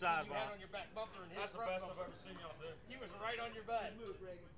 That's the best I've ever seen y'all do. He was right on your butt. Good move, Reagan.